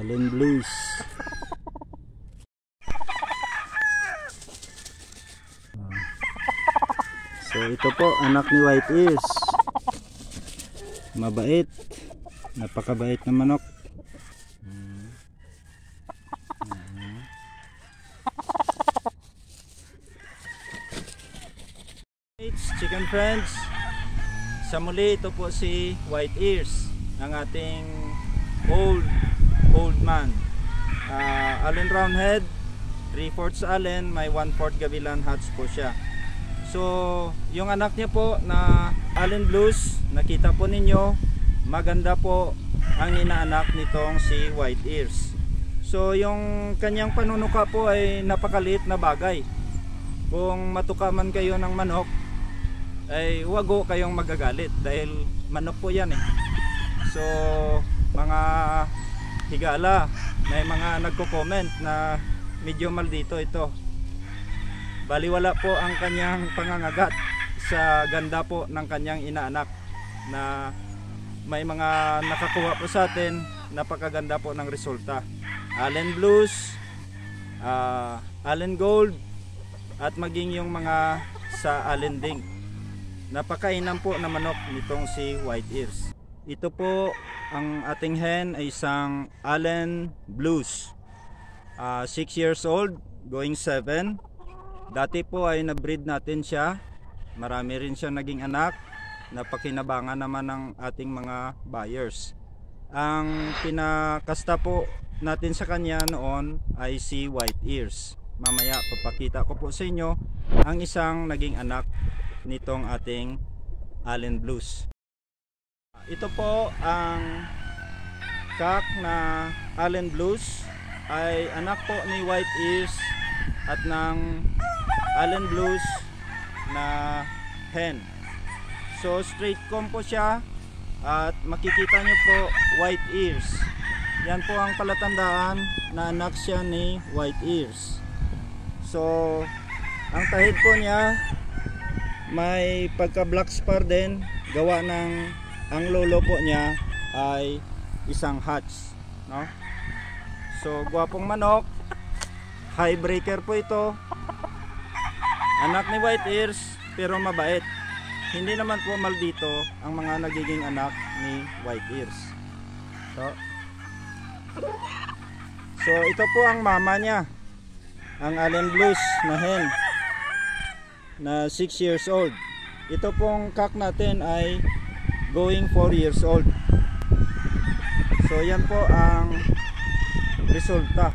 Allen Blues. Ah. So ito po anak ni White Ears. Mabait. Napakabait na manok. Ah. Chicken friends. Sa muli ito po si White Ears Ang ating old old man. Uh, Allen Roundhead, 3 fourths Allen, may 1 fourth Gavilan Hats po siya. So, yung anak niya po na Allen Blues, nakita po ninyo, maganda po ang inaanak nitong si White Ears. So, yung kanyang panunuka po ay napakaliit na bagay. Kung matukaman kayo ng manok, ay wago kayong magagalit dahil manok po yan eh. So, mga higala, may mga nagko-comment na medyo maldito ito. Baliwala po ang kanyang pangangagat sa ganda po ng kanyang inaanak na may mga nakakuha po sa atin napakaganda po ng resulta. Allen Blues uh, Allen Gold at maging yung mga sa Allen Ding napakainan po na manok nitong si White Ears. Ito po ang ating hen ay isang Allen Blues. 6 uh, years old going 7 dati po ay na-breed natin siya. Marami rin siya naging anak. Napakinabangan naman ng ating mga buyers. Ang pinakasta po natin sa kanya noon ay si White Ears. Mamaya papakita ko po sa inyo ang isang naging anak nitong ating Allen Blues ito po ang kak na Allen Blues ay anak po ni White Ears at ng Allen Blues na hen. So straight comb po siya at makikita nyo po white ears. Yan po ang palatandaan na anak siya ni white ears. So ang tahid po niya may pagka black spar din gawa ng ang lolo po niya ay isang hatch no? so gwapong manok. High breaker po ito. Anak ni white ears pero mabait. Hindi naman po maldito ang mga nagiging anak ni white ears. So, so ito po ang mama niya ang Allen Blues na hen na 6 years old. Ito pong kak natin ay going 4 years old. So yan po ang resulta.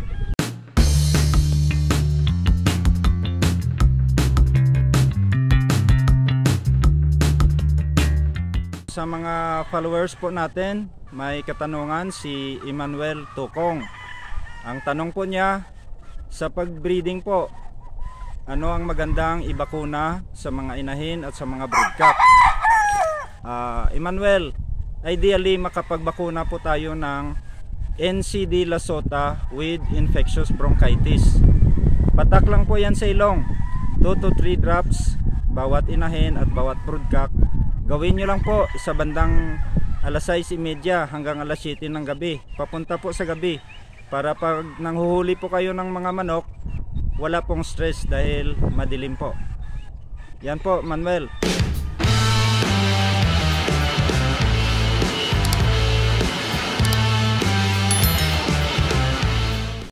Sa mga followers po natin may katanungan si Emmanuel Tukong ang tanong po niya sa pagbreeding po ano ang magandang ibakuna sa mga inahin at sa mga broodcock uh, Emmanuel ideally makapagbakuna po tayo ng NCD Lasota with infectious bronchitis. Patak lang po yan sa ilong. 2 to 3 drops bawat inahin at bawat broodcock gawin nyo lang po sa bandang alas 6.30 hanggang alas 7 ng gabi. Papunta po sa gabi. Para pag nanghuhuli po kayo ng mga manok wala pong stress dahil madilim po. Yan po Manuel